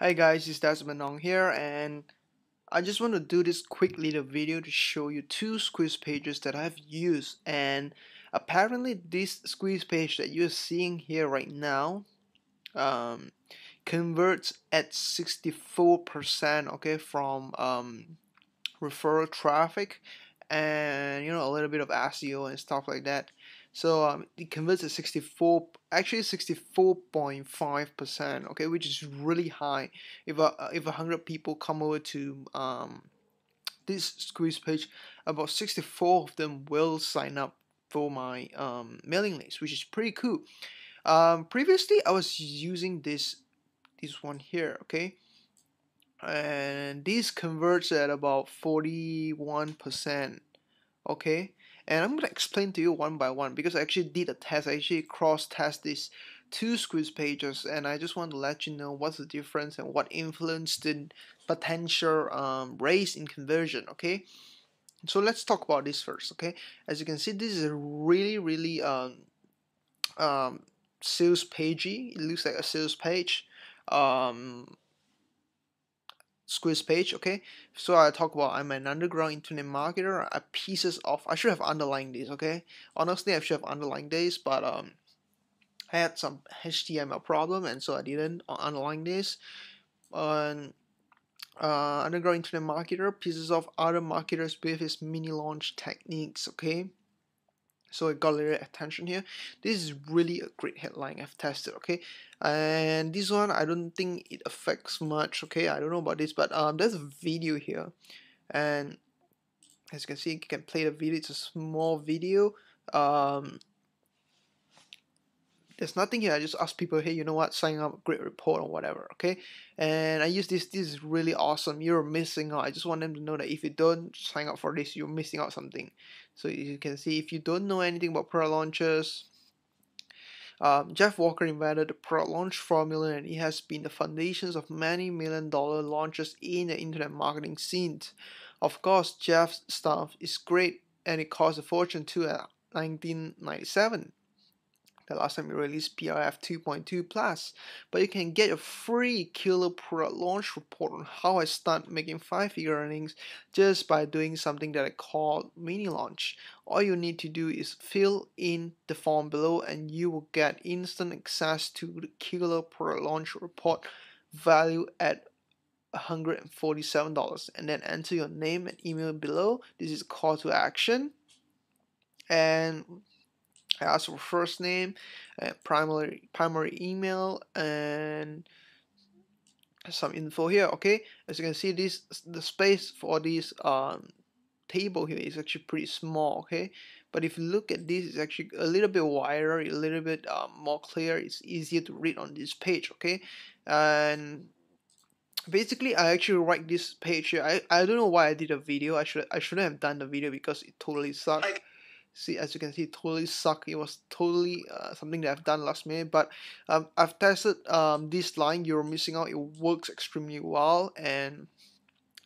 Hi guys, it's Desmond Ong here and I just want to do this quick little video to show you two squeeze pages that I've used and apparently this squeeze page that you're seeing here right now um, converts at 64% okay from um, referral traffic and you know a little bit of SEO and stuff like that so um, it converts at 64 actually 64.5 percent okay which is really high. If a, if 100 people come over to um, this squeeze page about 64 of them will sign up for my um, mailing list which is pretty cool. Um, previously I was using this this one here okay? And this converts at about 41 percent okay and I'm gonna explain to you one by one because I actually did a test. I actually cross test these two squeeze pages and I just want to let you know what's the difference and what influenced the potential um, raise in conversion okay? So let's talk about this first okay? As you can see this is a really really um, um, sales pagey. It looks like a sales page. Um, squeeze page okay? So I talk about I'm an underground internet marketer I pieces of I should have underlined this okay? Honestly I should have underlined this but um I had some HTML problem and so I didn't underline this and uh, underground internet marketer pieces of other marketers with his mini launch techniques okay so it got a little attention here. This is really a great headline I've tested okay? And this one I don't think it affects much okay? I don't know about this but um there's a video here. And as you can see you can play the video. It's a small video. Um there's nothing here. I just ask people hey you know what? Sign up great report or whatever okay? And I use this this is really awesome. You're missing out. I just want them to know that if you don't sign up for this you're missing out something. So you can see if you don't know anything about product launches um, Jeff Walker invented the product launch formula and it has been the foundations of many million dollar launches in the internet marketing scene. Of course, Jeff's stuff is great and it cost a fortune too at 1997 the last time we released PLF 2.2 Plus, but you can get a free killer product launch report on how I start making five figure earnings just by doing something that I call mini launch. All you need to do is fill in the form below and you will get instant access to the killer product launch report value at $147 and then enter your name and email below. This is call to action and I ask for first name, uh, primary primary email, and some info here. Okay, as you can see, this the space for this um, table here is actually pretty small. Okay, but if you look at this, it's actually a little bit wider, a little bit um, more clear. It's easier to read on this page. Okay, and basically I actually write this page here. I, I don't know why I did a video. I should I shouldn't have done the video because it totally sucked see as you can see totally suck. It was totally uh, something that I've done last minute but um, I've tested um, this line you're missing out. It works extremely well and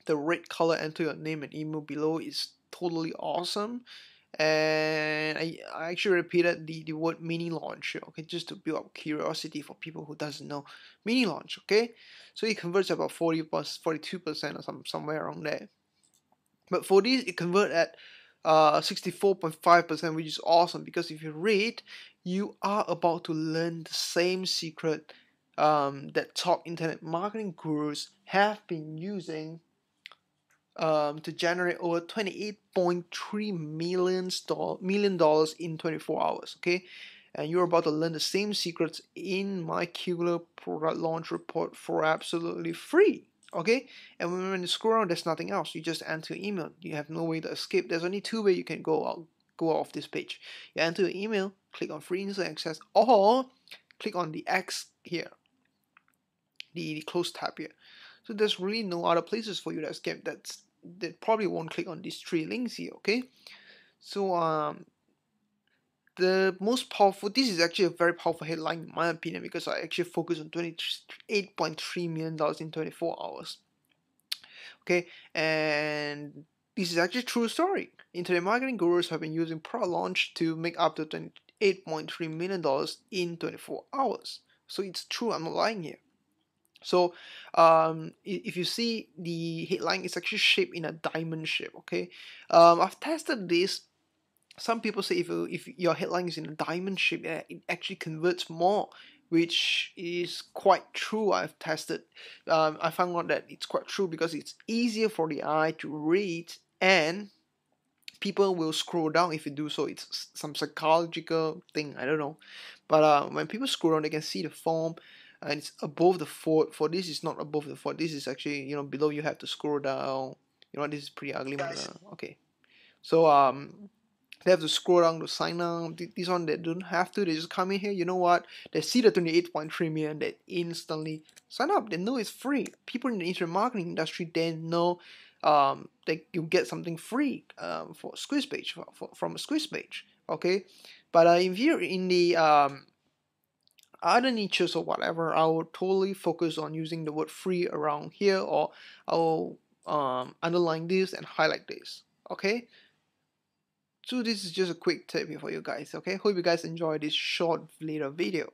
the red color enter your name and email below is totally awesome. And I, I actually repeated the, the word mini launch okay just to build up curiosity for people who doesn't know. Mini launch okay? So it converts about 40 plus 42 percent or some somewhere around there. But for this it convert at uh, 64.5%, which is awesome because if you read, you are about to learn the same secret um, that top internet marketing gurus have been using um, to generate over 28.3 million million dollars in 24 hours. Okay, and you're about to learn the same secrets in my Killer product launch report for absolutely free okay? And when you scroll around there's nothing else. You just enter your email. You have no way to escape. There's only two ways you can go out go off this page. You enter your email click on free instant access or click on the X here the, the close tab here. So there's really no other places for you to escape. That's that probably won't click on these three links here okay? So um the most powerful this is actually a very powerful headline in my opinion because I actually focus on 28.3 million dollars in 24 hours okay and this is actually true story internet marketing gurus have been using product launch to make up to 28.3 million dollars in 24 hours so it's true I'm not lying here So um, if you see the headline is actually shaped in a diamond shape. Okay, um, I've tested this. Some people say if you, if your headline is in a diamond shape, it actually converts more, which is quite true. I've tested. Um, I found out that it's quite true because it's easier for the eye to read and people will scroll down if you do so. It's some psychological thing. I don't know, but uh, when people scroll down, they can see the form and it's above the font for this is not above the font this is actually you know below you have to scroll down you know this is pretty ugly but, uh, okay so um they have to scroll down to sign up this one they don't have to they just come in here you know what they see the 28.3 million they instantly sign up they know it's free people in the internet marketing industry they know um they you get something free um for squeeze page for, for, from a squeeze page okay but uh, if you're in the um other niches or whatever, I will totally focus on using the word free around here or I will um, underline this and highlight this. Okay. So this is just a quick tip here for you guys. Okay. Hope you guys enjoy this short little video.